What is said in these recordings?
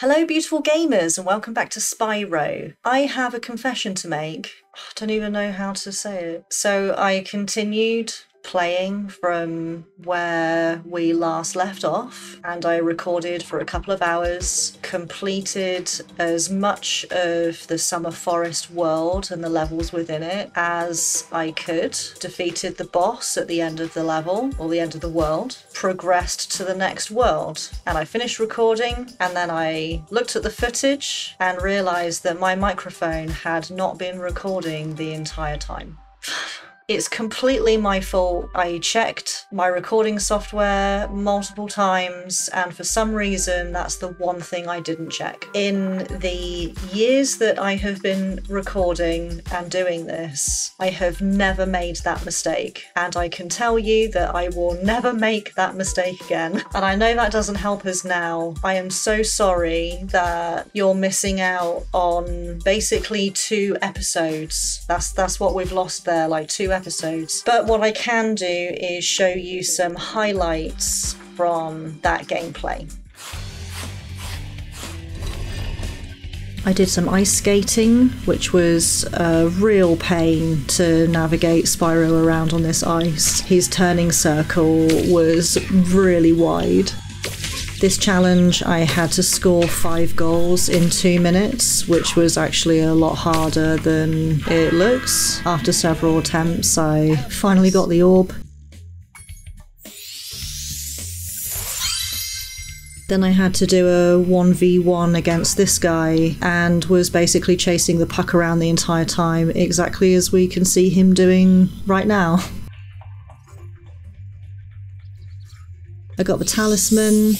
Hello, beautiful gamers, and welcome back to Spyro. I have a confession to make. I don't even know how to say it. So, I continued playing from where we last left off, and I recorded for a couple of hours, completed as much of the Summer Forest world and the levels within it as I could, defeated the boss at the end of the level, or the end of the world, progressed to the next world, and I finished recording, and then I looked at the footage and realised that my microphone had not been recording the entire time. It's completely my fault. I checked my recording software multiple times, and for some reason, that's the one thing I didn't check. In the years that I have been recording and doing this, I have never made that mistake. And I can tell you that I will never make that mistake again. And I know that doesn't help us now. I am so sorry that you're missing out on basically two episodes. That's that's what we've lost there, like two episodes. But what I can do is show you some highlights from that gameplay. I did some ice skating, which was a real pain to navigate Spyro around on this ice. His turning circle was really wide. This challenge, I had to score five goals in two minutes, which was actually a lot harder than it looks. After several attempts, I finally got the orb. Then I had to do a 1v1 against this guy and was basically chasing the puck around the entire time, exactly as we can see him doing right now. I got the talisman.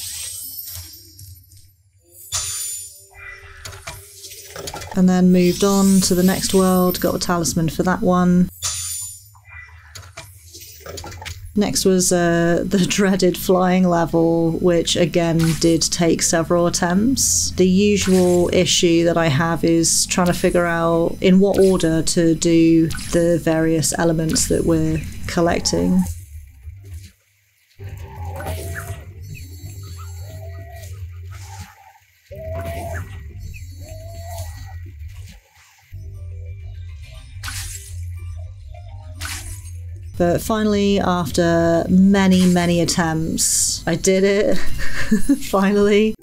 And then moved on to the next world, got a talisman for that one. Next was uh, the dreaded flying level, which again did take several attempts. The usual issue that I have is trying to figure out in what order to do the various elements that we're collecting. But finally, after many, many attempts, I did it. finally.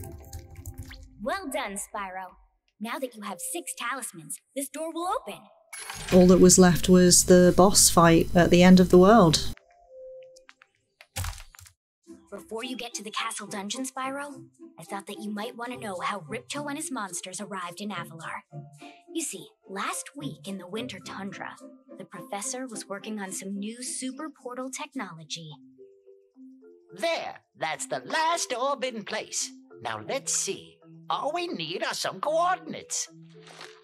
Well done, Spyro. Now that you have six talismans, this door will open. All that was left was the boss fight at the end of the world. Before you get to the castle dungeon, Spyro, I thought that you might want to know how Ripto and his monsters arrived in Avalar. You see, last week in the winter tundra, the professor was working on some new super portal technology. There, that's the last orb in place. Now let's see. All we need are some coordinates.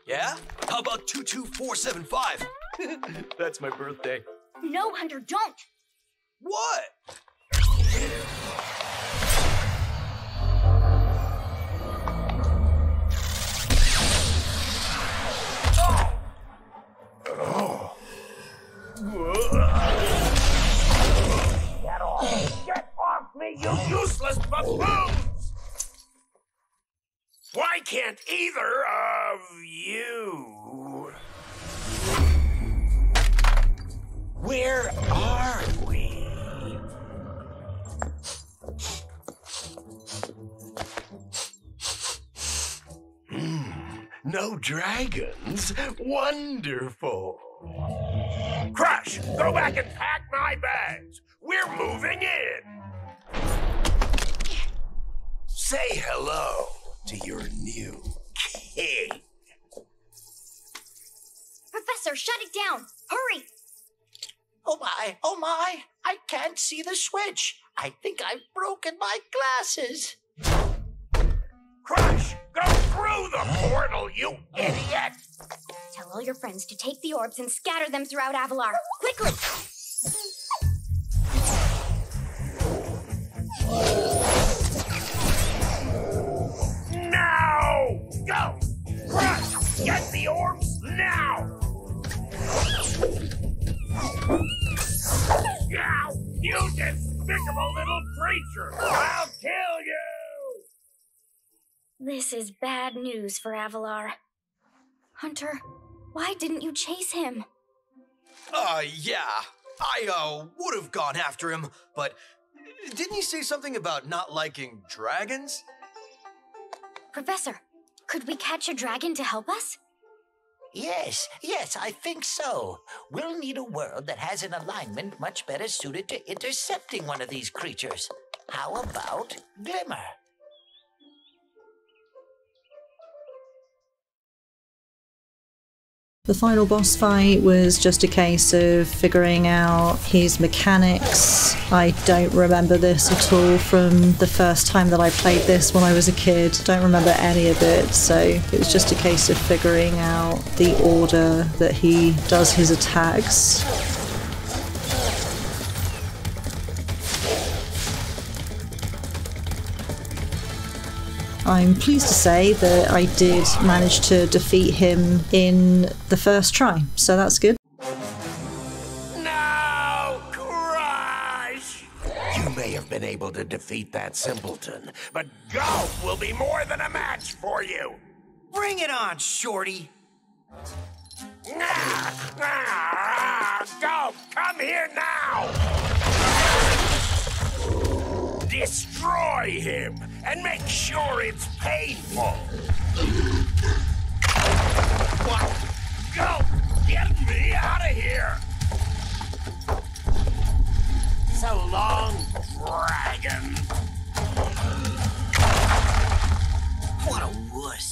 Yeah? How about 22475? That's my birthday. No, Hunter, don't! What? Oh! Get off me, you useless buffoons! Why can't either of you? Where are we? Hmm, no dragons? Wonderful. Crush, go back and pack my bags. We're moving in. Say hello to your new king. Professor, shut it down! Hurry! Oh my, oh my, I can't see the switch. I think I've broken my glasses. Crush, go through the portal, you idiot! Tell all your friends to take the orbs and scatter them throughout Avalar. Quickly! Now! Go! Crush! Get the orbs now! Now! You despicable little creature! I'll kill you! This is bad news for Avalar. Hunter, why didn't you chase him? Uh, yeah. I, uh, would have gone after him, but didn't he say something about not liking dragons? Professor, could we catch a dragon to help us? Yes, yes, I think so. We'll need a world that has an alignment much better suited to intercepting one of these creatures. How about Glimmer? The final boss fight was just a case of figuring out his mechanics. I don't remember this at all from the first time that I played this when I was a kid. Don't remember any of it, so it was just a case of figuring out the order that he does his attacks. I'm pleased to say that I did manage to defeat him in the first try, so that's good. Now, crush! You may have been able to defeat that simpleton, but Gulp will be more than a match for you. Bring it on, Shorty. Ah, ah, Gulp, come here now! Destroy him and make sure it's painful. What? Go! Get me out of here! So long, dragon. What a wuss.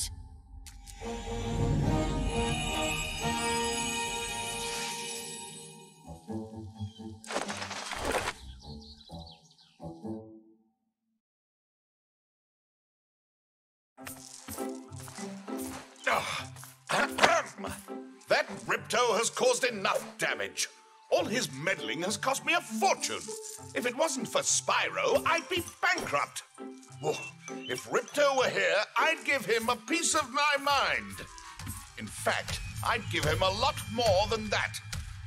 That Ripto has caused enough damage. All his meddling has cost me a fortune. If it wasn't for Spyro, I'd be bankrupt. Oh, if Ripto were here, I'd give him a piece of my mind. In fact, I'd give him a lot more than that.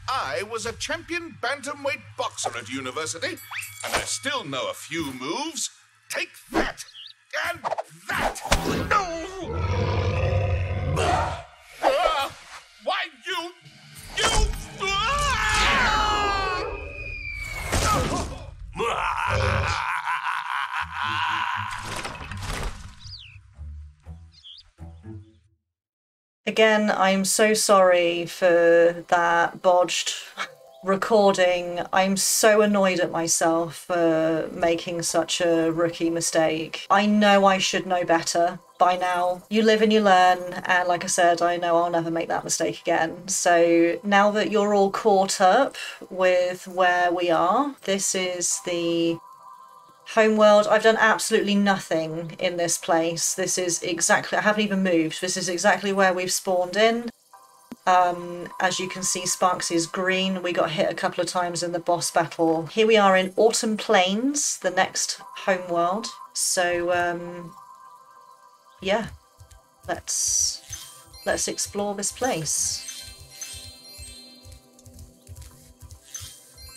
I was a champion bantamweight boxer at university, and I still know a few moves. Take that! And that! No! Again, I'm so sorry for that bodged recording. I'm so annoyed at myself for making such a rookie mistake. I know I should know better by now. You live and you learn, and like I said, I know I'll never make that mistake again. So now that you're all caught up with where we are, this is the Homeworld, I've done absolutely nothing in this place. This is exactly, I haven't even moved. This is exactly where we've spawned in. Um, as you can see, Sparx is green. We got hit a couple of times in the boss battle. Here we are in Autumn Plains, the next homeworld. So, um, yeah, let's let's explore this place.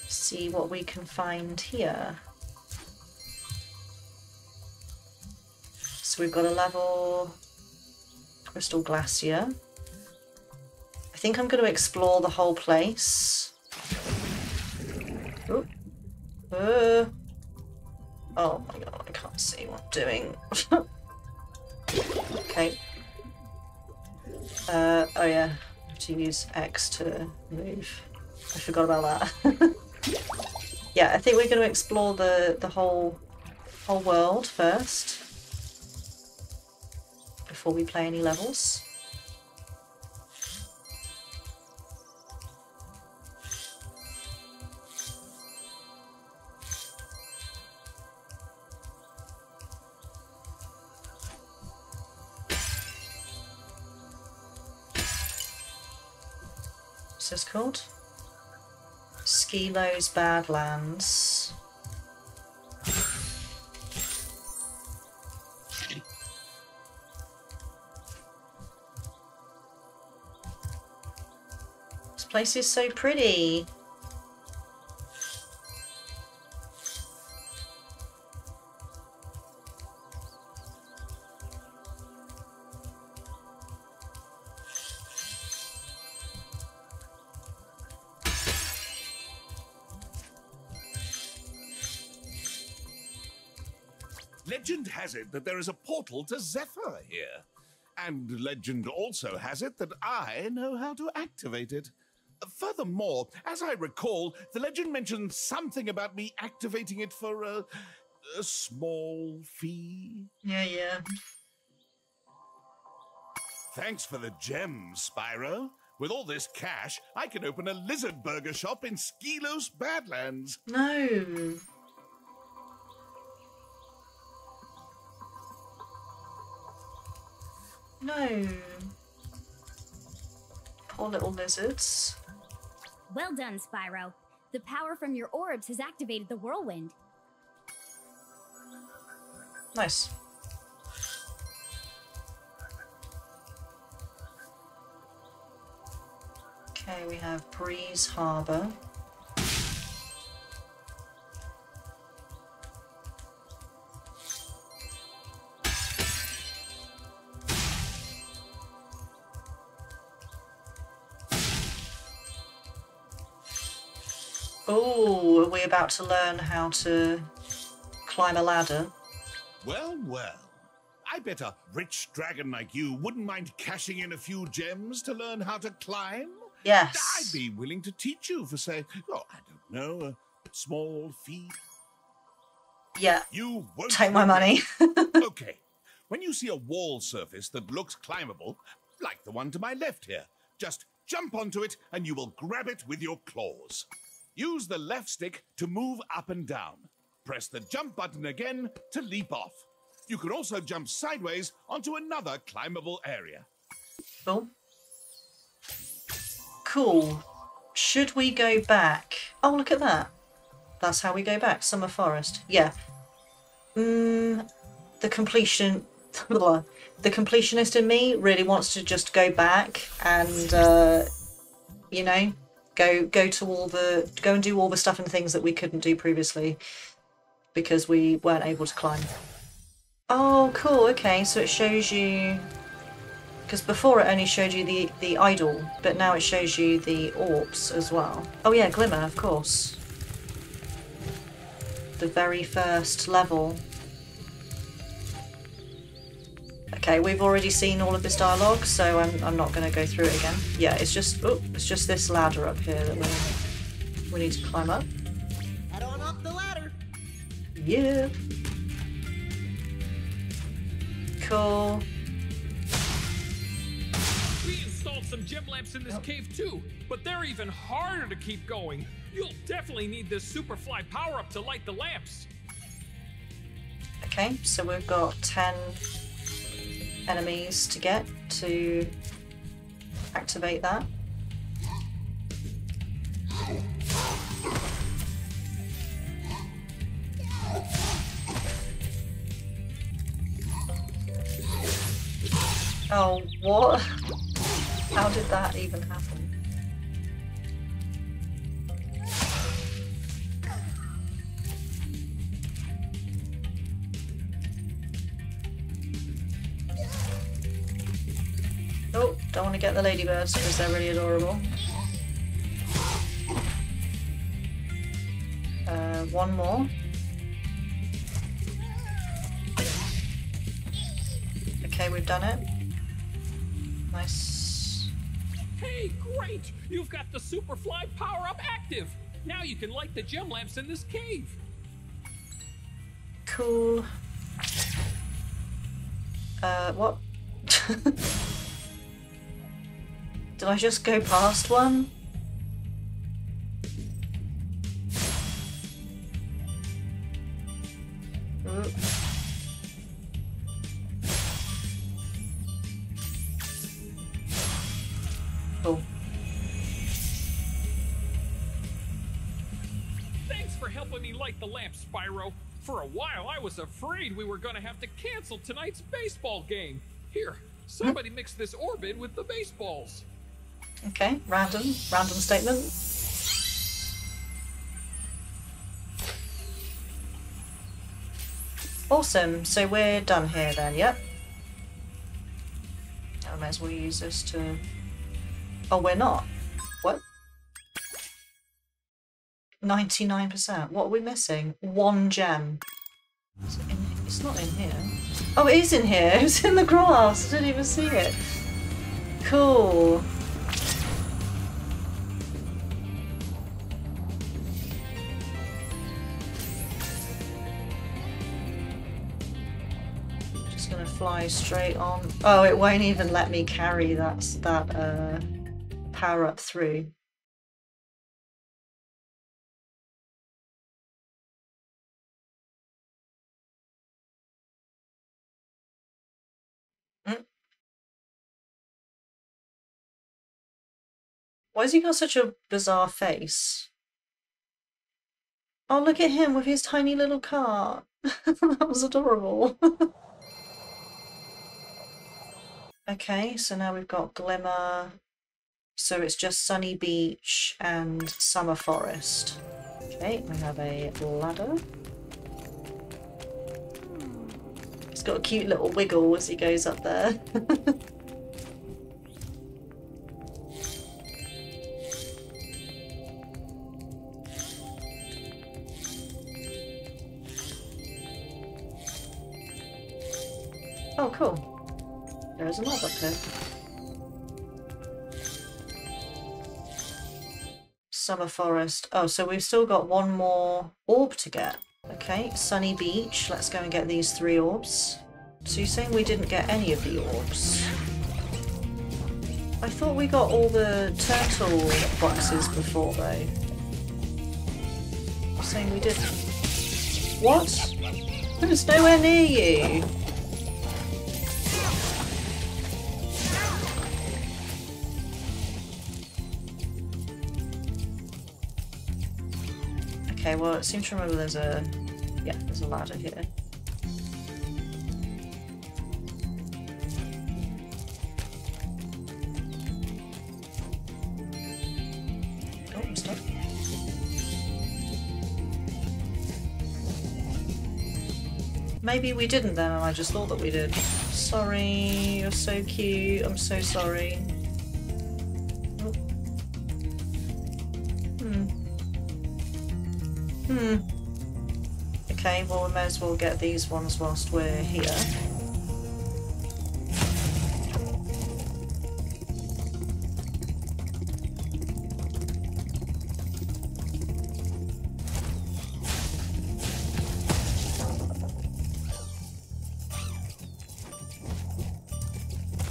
See what we can find here. So we've got a level Crystal Glacier. I think I'm going to explore the whole place. Uh. Oh my god, I can't see what I'm doing. okay. Uh, oh yeah, I have to use X to move. I forgot about that. yeah, I think we're going to explore the, the whole whole world first before we play any levels. What's this called? Skelos Badlands. place is so pretty. Legend has it that there is a portal to Zephyr here. And legend also has it that I know how to activate it. Furthermore, as I recall, the legend mentioned something about me activating it for a, a small fee. Yeah, yeah. Thanks for the gems, Spyro. With all this cash, I can open a lizard burger shop in Skelos Badlands. No. No. Poor little lizards. Well done, Spyro. The power from your orbs has activated the whirlwind. Nice. Okay, we have Breeze Harbour. About to learn how to climb a ladder? Well, well. I bet a rich dragon like you wouldn't mind cashing in a few gems to learn how to climb. Yes. I'd be willing to teach you for, say, oh, I don't know, a small fee. Yeah. You won't. Take my money. okay. When you see a wall surface that looks climbable, like the one to my left here, just jump onto it and you will grab it with your claws. Use the left stick to move up and down. Press the jump button again to leap off. You can also jump sideways onto another climbable area. Cool. Cool. Should we go back? Oh, look at that. That's how we go back. Summer Forest. Yeah. Mm, the completion. the completionist in me really wants to just go back and, uh, you know, go go to all the go and do all the stuff and things that we couldn't do previously because we weren't able to climb. Oh, cool. Okay, so it shows you because before it only showed you the the idol, but now it shows you the orbs as well. Oh yeah, glimmer, of course. The very first level. Okay, we've already seen all of this dialogue, so I'm, I'm not going to go through it again. Yeah, it's just oh, it's just this ladder up here that we we need to climb up. Head on up the ladder. Yeah. Cool. We installed some gem lamps in this cave too, but they're even harder to keep going. You'll definitely need this Superfly power up to light the lamps. Okay, so we've got 10 enemies to get to activate that. Oh, what? How did that even happen? Don't want to get the ladybirds because they're really adorable. Uh, one more. Okay, we've done it. Nice. Hey, great! You've got the Superfly power up active. Now you can light the gem lamps in this cave. Cool. Uh, what? Did I just go past one? Cool. Oh. Thanks for helping me light the lamps, Spyro. For a while, I was afraid we were gonna have to cancel tonight's baseball game. Here, somebody mix this orb in with the baseballs. Okay, random, random statement. Awesome, so we're done here then, yep. I might as well use this to... Oh, we're not. What? 99%. What are we missing? One gem. It It's not in here. Oh, it is in here. It's in the grass. I didn't even see it. Cool. Fly straight on. Oh, it won't even let me carry that that uh, power up through. Mm. Why has he got such a bizarre face? Oh, look at him with his tiny little car. that was adorable. okay, so now we've got Glimmer. So it's just Sunny Beach and Summer Forest. Okay, we have a ladder. He's got a cute little wiggle as he goes up there. oh, cool. There is a mob there. Summer Forest. Oh, so we've still got one more orb to get. Okay, Sunny Beach. Let's go and get these three orbs. So you're saying we didn't get any of the orbs? I thought we got all the turtle boxes before though. You're saying we didn't? What? It's nowhere near you. Okay, well, it seems to remember there's a... Yeah, there's a ladder here. Oh. Maybe we didn't then, and I just thought that we did. Sorry, you're so cute. I'm so sorry. Well get these ones whilst we're here.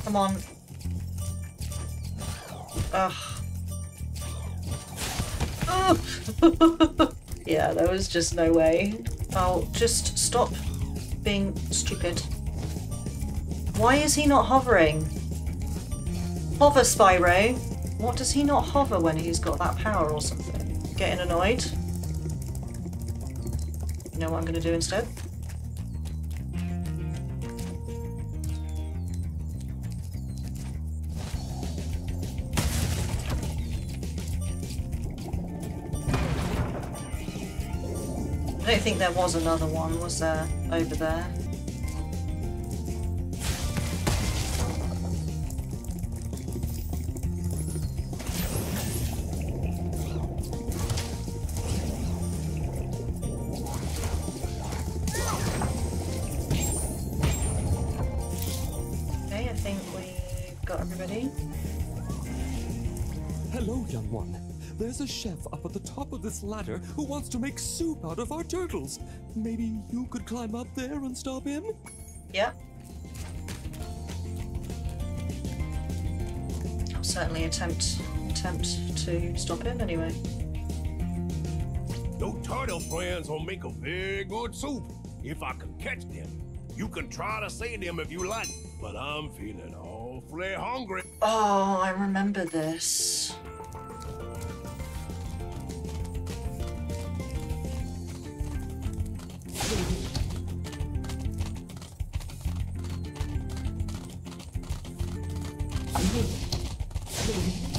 Come on. Ugh. Ugh. yeah, there was just no way. Oh, just stop being stupid. Why is he not hovering? Hover, Spyro. What does he not hover when he's got that power or something? Getting annoyed? You know what I'm going to do instead? Think there was another one, was there, over there? There's a chef up at the top of this ladder who wants to make soup out of our turtles. Maybe you could climb up there and stop him? Yep. I'll certainly attempt attempt to stop him anyway. Those turtle friends will make a very good soup if I can catch them. You can try to save them if you like, but I'm feeling awfully hungry. Oh, I remember this. Too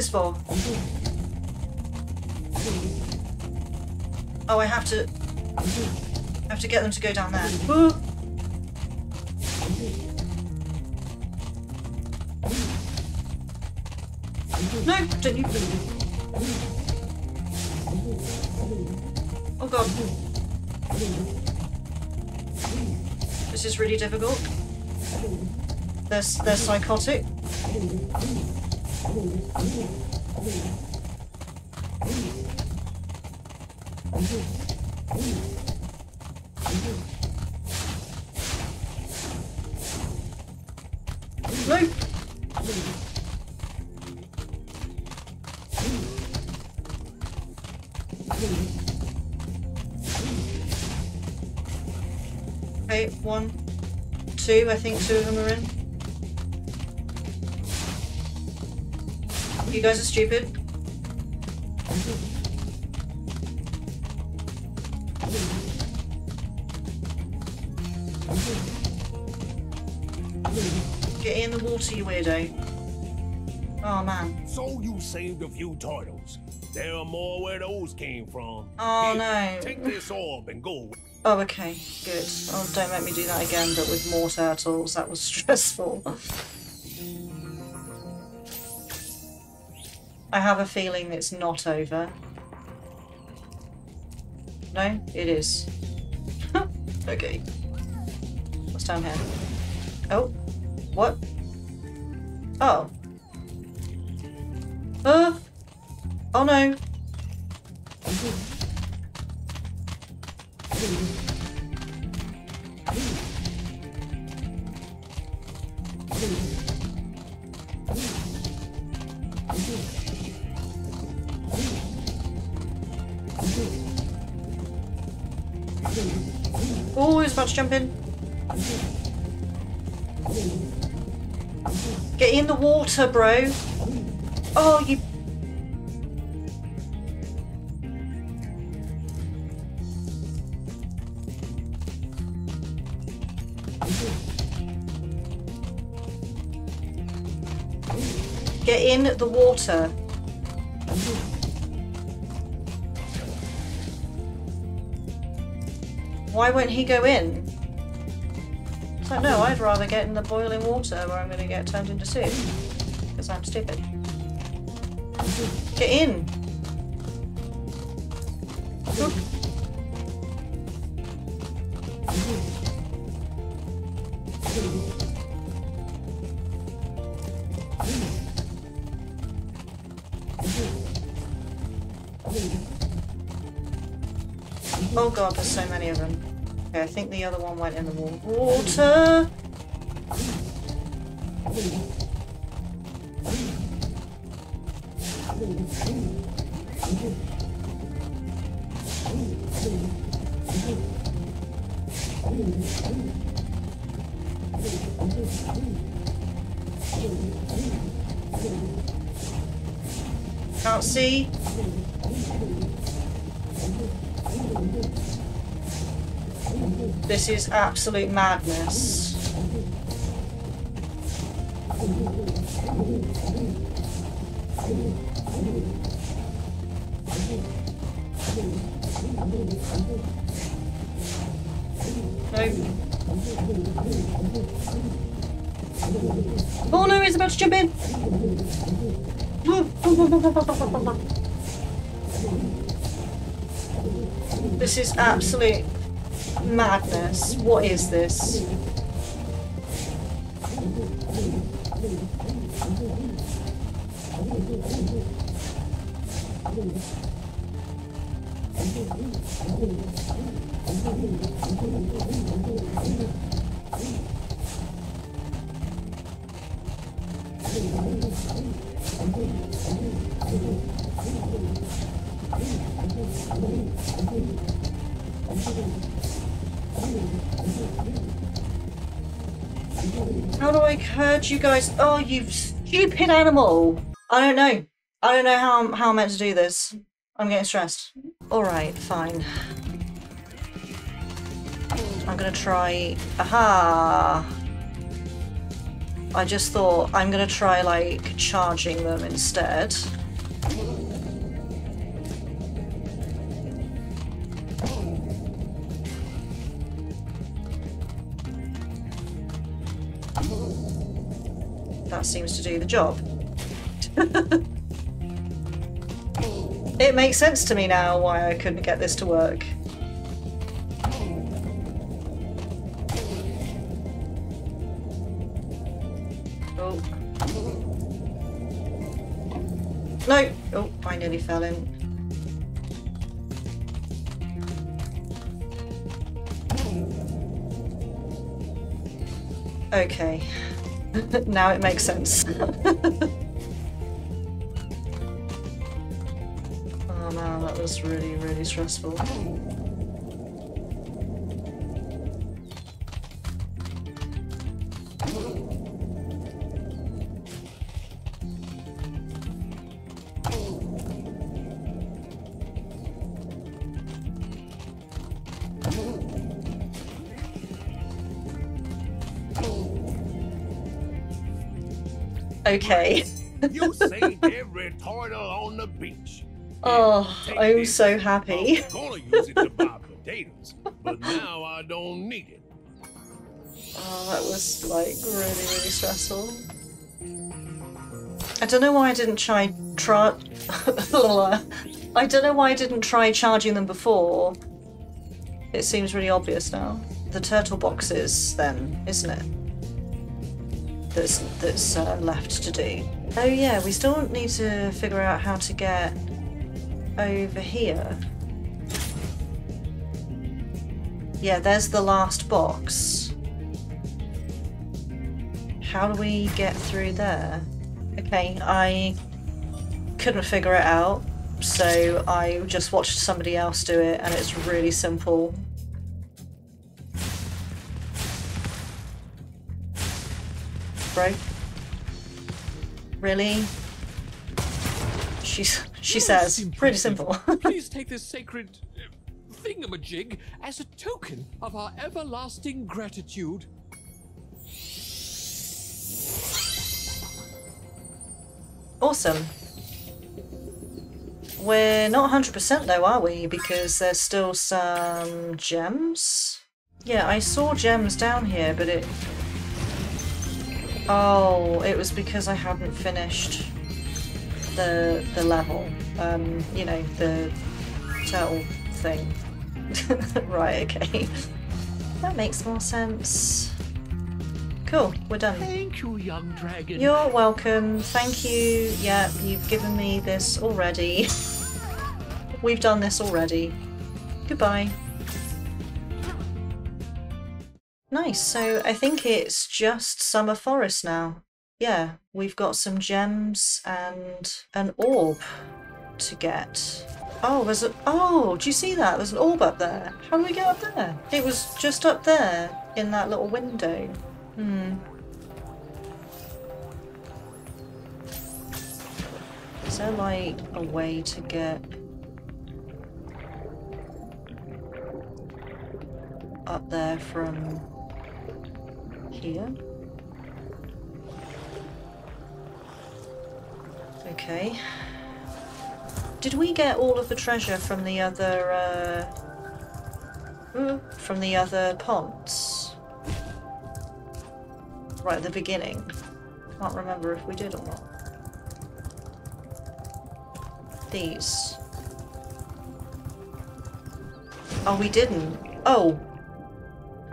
this? Oh, I have to... I have to get them to go down there. No, don't you... Oh god. This is really difficult. They're, they're psychotic. Okay, one, two, I think two of them are in. You guys are stupid. Get in the water, you weirdo. Oh man. So you saved a few turtles. There are more where those came from. Oh, Here, no. Take this orb and go. Oh, okay, good. Oh, don't make me do that again, but with more turtles. That was stressful. I have a feeling it's not over. No, it is. okay. What's down here? Oh, what? Oh. Uh. Oh no. To jump in. Get in the water, bro. Oh, you. Get in the water. Why won't he go in? Like, no, I'd rather get in the boiling water where I'm going to get turned into soup. Because I'm stupid. Get in! Oh god, there's so many of them. Think the other one went in the wa- water. Can't see. This is absolute madness. No. Oh no, he's about to jump in! This is absolute madness. What is this? How do I hurt you guys? Oh, you stupid animal! I don't know. I don't know how I'm, how I'm meant to do this. I'm getting stressed. Alright, fine. I'm gonna try. Aha! I just thought I'm gonna try like charging them instead. That seems to do the job. it makes sense to me now why I couldn't get this to work. Oh. No! Oh, I nearly fell in. Okay. now it makes sense. oh man, that was really, really stressful. Okay. you saved every turtle on the beach. Oh, I'm so I happy. was gonna use it to buy potatoes, but now I don't need it. Oh, that was like really, really stressful. I don't know why I didn't try try. I don't know why I didn't try charging them before. It seems really obvious now. The turtle boxes, then, isn't it? That's that's uh, left to do. Oh yeah, we still need to figure out how to get over here. Yeah, there's the last box. How do we get through there? Okay, I couldn't figure it out, so I just watched somebody else do it, and it's really simple. Bro? Really? She's, she says, pretty simple. Please take this sacred uh, thingamajig as a token of our everlasting gratitude. Awesome. We're not 100% though, are we? Because there's still some gems? Yeah, I saw gems down here, but it... Oh, it was because I hadn't finished the the level. Um, you know, the turtle thing. right, okay. That makes more sense. Cool, we're done. Thank you, young dragon. You're welcome. Thank you. Yeah, you've given me this already. We've done this already. Goodbye. Nice. So I think it's just Summer Forest now. Yeah, we've got some gems and an orb to get. Oh, there's a. Oh, do you see that? There's an orb up there. How do we get up there? It was just up there in that little window. Hmm. Is there like a way to get up there from here? Okay. Did we get all of the treasure from the other, uh, hmm, from the other ponds? Right at the beginning. Can't remember if we did or not. These. Oh, we didn't. Oh.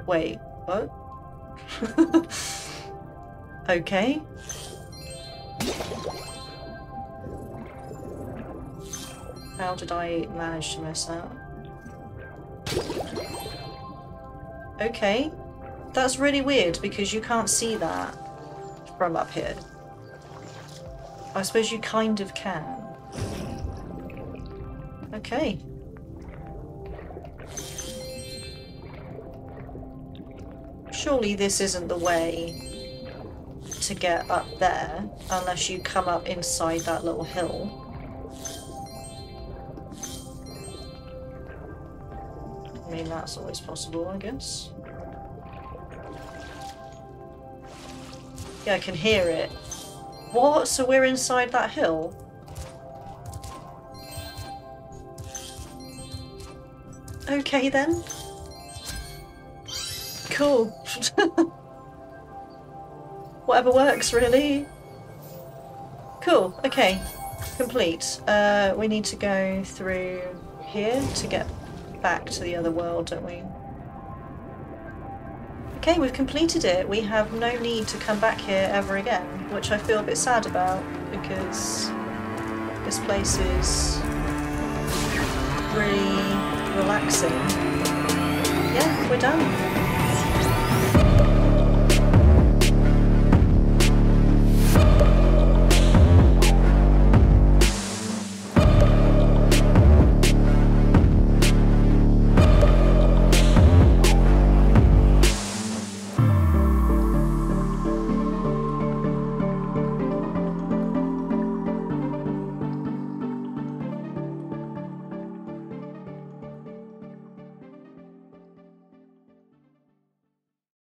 Wait, what? okay. How did I manage to miss that? Okay. That's really weird because you can't see that from up here. I suppose you kind of can. Okay. Surely this isn't the way to get up there unless you come up inside that little hill. I mean, that's always possible, I guess. Yeah, I can hear it. What? So we're inside that hill? Okay then. Cool. Whatever works, really. Cool, okay. Complete. Uh, we need to go through here to get back to the other world, don't we? Okay, we've completed it. We have no need to come back here ever again, which I feel a bit sad about because this place is really relaxing. Yeah, we're done.